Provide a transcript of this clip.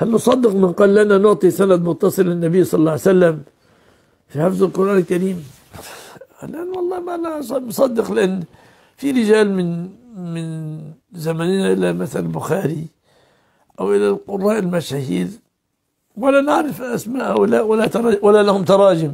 هل نصدق من قال لنا نعطي سند متصل للنبي صلى الله عليه وسلم في حفظ القرآن الكريم؟ الآن والله ما أنا مصدق لأن في رجال من من زمننا إلى مثلا البخاري أو إلى القراء المشاهير ولا نعرف أسماء ولا ولا, ولا لهم تراجم.